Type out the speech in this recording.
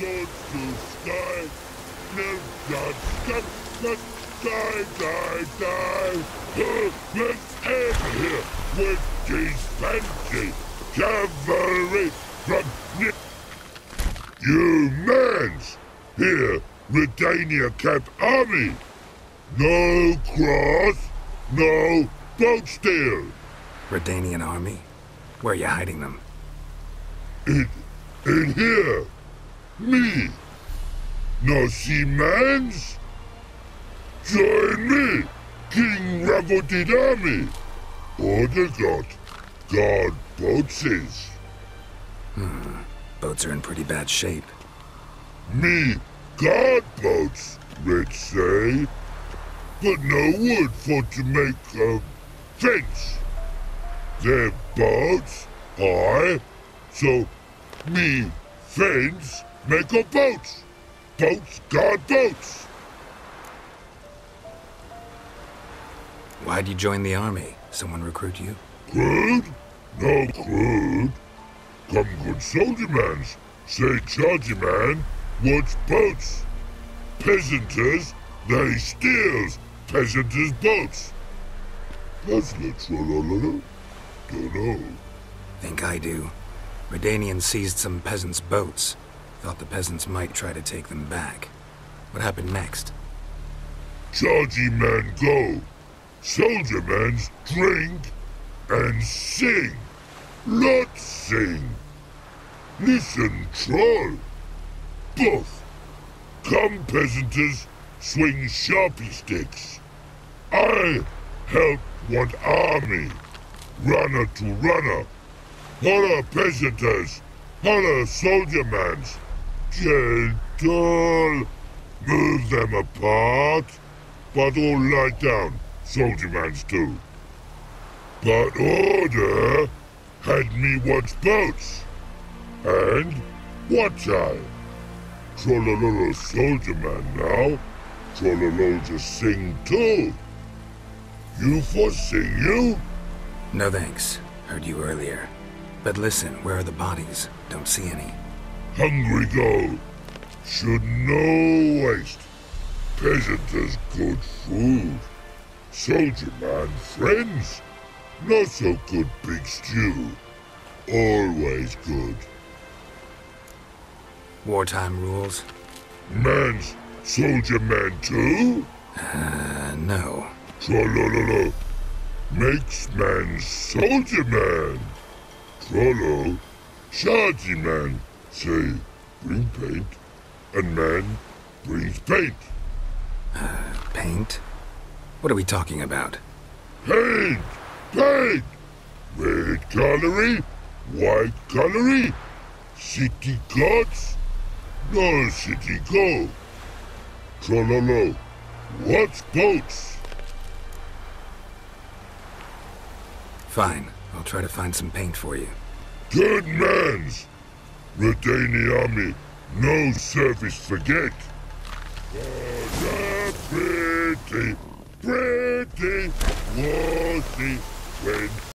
swords to sky. Live God, stop, stop, die, die, die. Oh, let's head here with these fancy cavalry from Nick. You mans! Here, Redania Camp Army! No cross, no boat steal! Redanian army? Where are you hiding them? In, in here! Me! No see mans? Join me, King Radovid Army! Order got, God boatses. Hmm. Boats are in pretty bad shape. Me, God boats, let's say. But no wood for to make a fence. Their boats, aye. So, me, fence, make a boats. Boats, God boats. Why'd you join the army? Someone recruit you? Crude? No crude. Come good soldier mans. Say chargy man, what's boats? Peasanters, they steals peasanters' boats. That's the trollololo. Dunno. Think I do. Redanians seized some peasants' boats. Thought the peasants might try to take them back. What happened next? Chargy man go. Soldier mans drink and sing. Lot sing. Listen, troll. Both. Come, peasanters, swing sharpie sticks. I help one army. Runner to runner. Holla, peasanters. Holla, soldier mans. Gentle. Move them apart. But all lie down, soldier mans do. But order had me watch boats. And watch I. Trollololo soldier man now. Trollolo just sing too. You for sing you? No thanks. Heard you earlier. But listen, where are the bodies? Don't see any. Hungry go. Should no waste. Peasanters good food. Soldier man friends. Not so good big stew. Always good. Wartime rules? Man's soldier man too? Uh, no. Trollololo. Makes man soldier man. Trollo. Shardy man. Say, bring paint. And man brings paint. Paint? What are we talking about? Paint! Paint! Red colory, white colory, city gods, no city go. Trollolo, what's boats? Fine. I'll try to find some paint for you. Good mans! Redani army, no service forget. Oh, pretty, pretty, was when